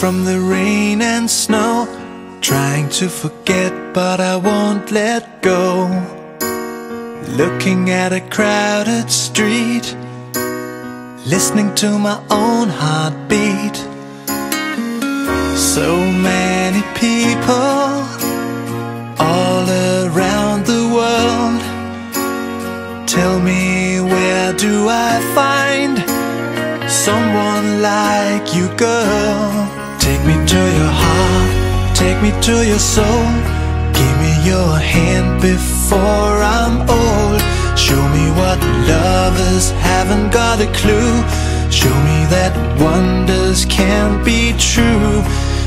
from the rain and snow. Trying to forget, but I won't let go. Looking at a crowded street, listening to my own heartbeat. So many people all around the world. Tell me, where do I find someone like you, girl? Take me to your heart, take me to your soul. Give me your hand before I'm old. Show me what lovers haven't got a clue. Show me that wonders can't be true.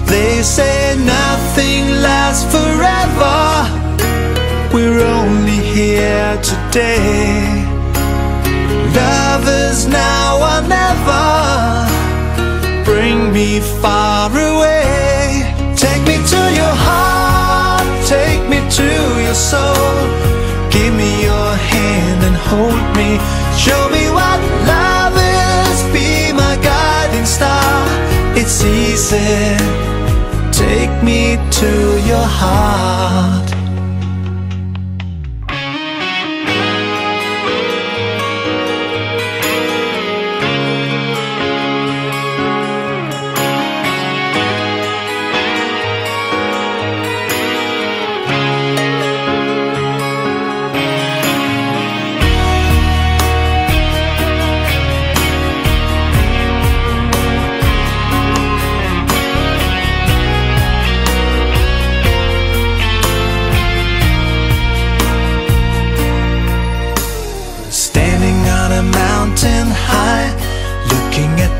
They say nothing lasts forever. We're only here today. Lovers now or never. Bring me far hold me. Show me what love is. Be my guiding star. It's easy. Take me to your heart.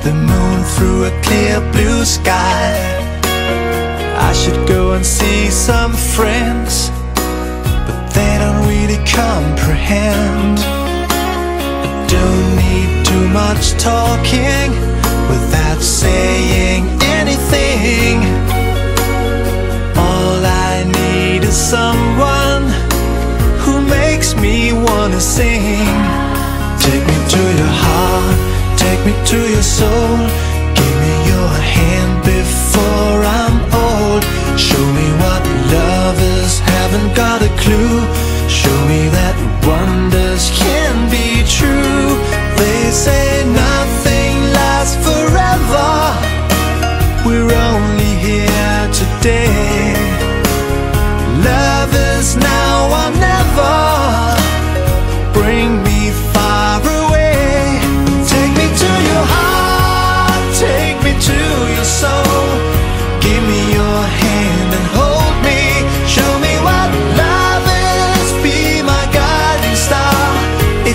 The moon through a clear blue sky. I should go and see some friends, but they don't really comprehend. I don't need too much talking without saying me to your soul. Give me your hand